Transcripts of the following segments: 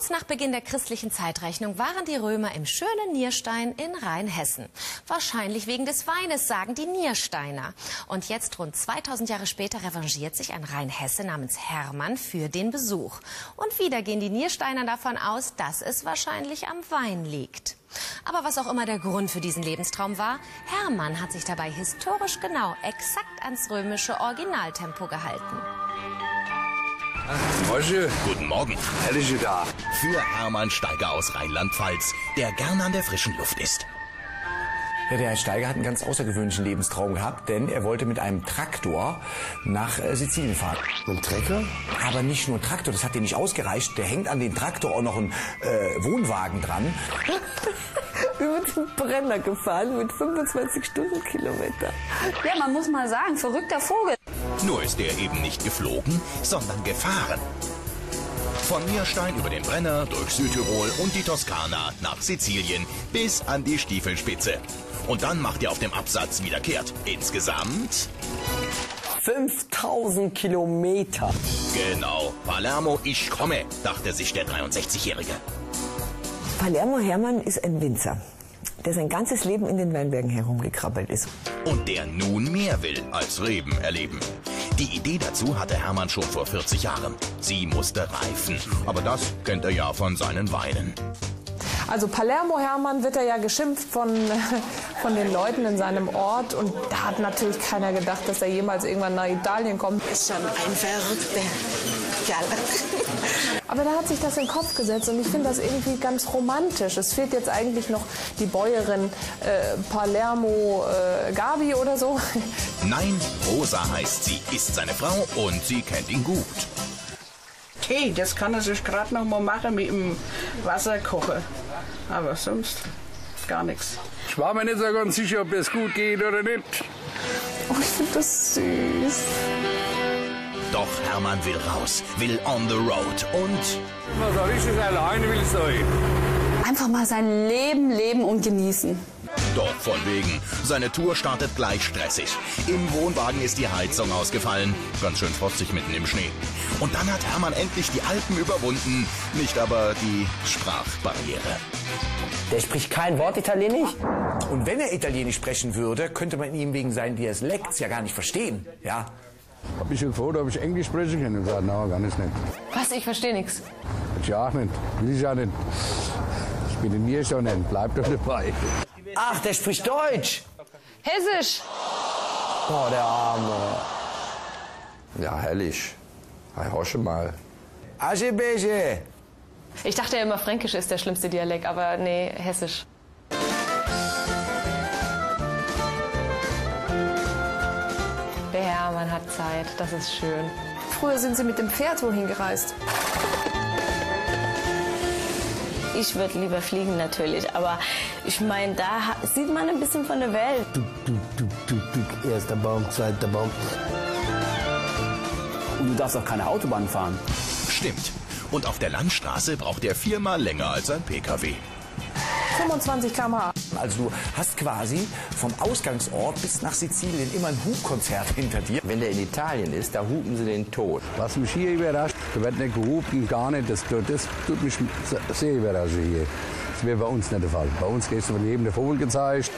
Kurz nach Beginn der christlichen Zeitrechnung waren die Römer im schönen Nierstein in Rheinhessen. Wahrscheinlich wegen des Weines, sagen die Niersteiner. Und jetzt, rund 2000 Jahre später, revanchiert sich ein Rheinhesse namens Hermann für den Besuch. Und wieder gehen die Niersteiner davon aus, dass es wahrscheinlich am Wein liegt. Aber was auch immer der Grund für diesen Lebenstraum war, Hermann hat sich dabei historisch genau exakt ans römische Originaltempo gehalten. Mosche, Guten Morgen. Herrliche da. Für Hermann Steiger aus Rheinland-Pfalz, der gern an der frischen Luft ist. Ja, der Herr Steiger hat einen ganz außergewöhnlichen Lebenstraum gehabt, denn er wollte mit einem Traktor nach äh, Sizilien fahren. Mit dem Trecker? Aber nicht nur ein Traktor, das hat ihm nicht ausgereicht. Der hängt an den Traktor auch noch ein äh, Wohnwagen dran. über den Brenner gefahren mit 25 Stundenkilometer. Ja, man muss mal sagen, verrückter Vogel. Nur ist er eben nicht geflogen, sondern gefahren. Von Nierstein über den Brenner, durch Südtirol und die Toskana nach Sizilien bis an die Stiefelspitze. Und dann macht er auf dem Absatz wieder kehrt. Insgesamt 5000 Kilometer. Genau. Palermo, ich komme, dachte sich der 63-Jährige. Palermo Hermann ist ein Winzer, der sein ganzes Leben in den Weinbergen herumgekrabbelt ist. Und der nun mehr will als Reben erleben. Die Idee dazu hatte Hermann schon vor 40 Jahren. Sie musste reifen. Aber das kennt er ja von seinen Weinen. Also Palermo Hermann wird er ja geschimpft von, von den Leuten in seinem Ort und da hat natürlich keiner gedacht, dass er jemals irgendwann nach Italien kommt. Ist schon ein verrückter Kerl. Aber da hat sich das in den Kopf gesetzt und ich finde das irgendwie ganz romantisch. Es fehlt jetzt eigentlich noch die Bäuerin äh, Palermo äh, Gabi oder so. Nein, Rosa heißt sie, ist seine Frau und sie kennt ihn gut. Tee, das kann er sich gerade noch mal machen mit dem Wasser kochen. Aber sonst gar nichts. Ich war mir nicht so ganz sicher, ob es gut geht oder nicht. Oh, ich finde das süß. Doch Hermann will raus, will on the road und Was soll ich das alleine will sein? Einfach mal sein Leben leben und genießen. Doch von wegen. Seine Tour startet gleich stressig. Im Wohnwagen ist die Heizung ausgefallen. Ganz schön frostig mitten im Schnee. Und dann hat Hermann endlich die Alpen überwunden. Nicht aber die Sprachbarriere. Der spricht kein Wort Italienisch? Und wenn er Italienisch sprechen würde, könnte man ihn wegen seinen Dialekts ja gar nicht verstehen. Ja. Hab ich ihn gefragt, ob ich Englisch sprechen kann. Und gesagt, nein, ich nicht. Was? Ich verstehe nichts. Ich auch nicht. Will ich auch nicht. Ich bin in mir schon nicht. Bleib doch dabei. Ach, der spricht Deutsch. Hessisch. Oh, der Arme. Ja, herrlich. Hey, hosche mal. Aschebeche. Ich dachte ja immer, Fränkisch ist der schlimmste Dialekt, aber nee, Hessisch. Der Hermann hat Zeit, das ist schön. Früher sind sie mit dem Pferd wohin gereist. Ich würde lieber fliegen natürlich, aber ich meine, da sieht man ein bisschen von der Welt. Erster Baum, zweiter Baum. Und du darfst auch keine Autobahn fahren. Stimmt. Und auf der Landstraße braucht er viermal länger als ein PKW. 25 km/h. Also du hast quasi vom Ausgangsort bis nach Sizilien immer ein Hubkonzert hinter dir. Wenn der in Italien ist, da hupen sie den Tod. Was mich hier überrascht, da wird nicht gehupt, gar nicht. Das, das tut mich sehr überraschen hier. Das wäre bei uns nicht der Fall. Bei uns gehst du von jedem der Vogel gezeigt.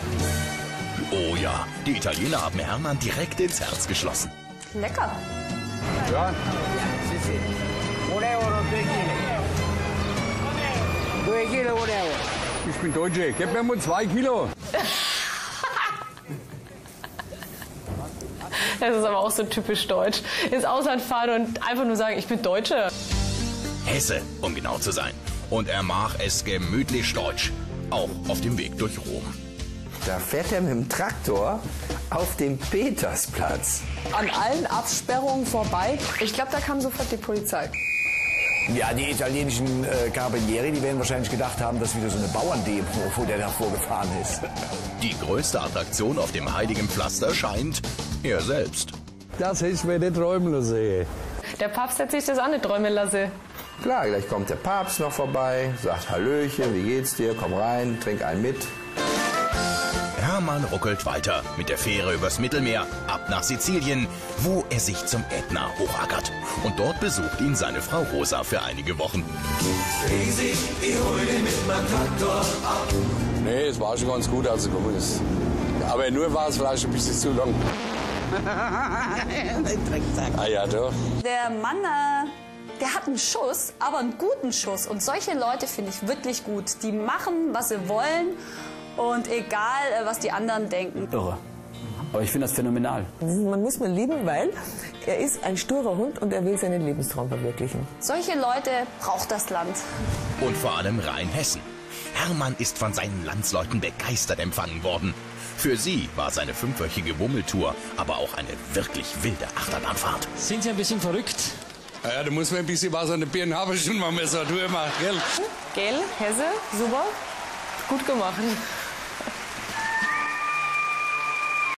Oh ja, die Italiener haben Hermann direkt ins Herz geschlossen. Lecker. Ja, ich bin Deutsche. Gib mir mal zwei Kilo. Das ist aber auch so typisch deutsch. Ins Ausland fahren und einfach nur sagen, ich bin Deutsche. Hesse, um genau zu sein. Und er mag es gemütlich deutsch. Auch auf dem Weg durch Rom. Da fährt er mit dem Traktor auf dem Petersplatz. An allen Absperrungen vorbei. Ich glaube, da kam sofort die Polizei. Ja, die italienischen äh, Carabinieri, die werden wahrscheinlich gedacht haben, dass wieder so eine Bauerndemo, wo der da vorgefahren ist. Die größte Attraktion auf dem heiligen Pflaster scheint er selbst. Das ist mir nicht träumen lassen. Der Papst hat sich das auch nicht träumen lassen. Klar, gleich kommt der Papst noch vorbei, sagt Hallöchen, wie geht's dir, komm rein, trink einen mit. Hermann ruckelt weiter mit der Fähre übers Mittelmeer ab nach Sizilien, wo er sich zum Ätna hochackert. Und dort besucht ihn seine Frau Rosa für einige Wochen. Riesig, ich hol den mit meinem Traktor ab. Nee, es war schon ganz gut, als es gekommen ist. Aber nur war es vielleicht ein bisschen zu lang. ah ja, doch. Der Mann, äh, der hat einen Schuss, aber einen guten Schuss. Und solche Leute finde ich wirklich gut. Die machen, was sie wollen und egal, äh, was die anderen denken. Irre. Aber ich finde das phänomenal. Man muss man lieben, weil er ist ein sturer Hund und er will seinen Lebenstraum verwirklichen. Solche Leute braucht das Land. Und vor allem Rheinhessen. Hermann ist von seinen Landsleuten begeistert empfangen worden. Für sie war seine fünfwöchige Wummeltour aber auch eine wirklich wilde Achterbahnfahrt. Sind Sie ein bisschen verrückt? Ja, da muss man ein bisschen was an den Birnen haben, schon mal so Tour macht, gell? Gell, Hesse, super, gut gemacht.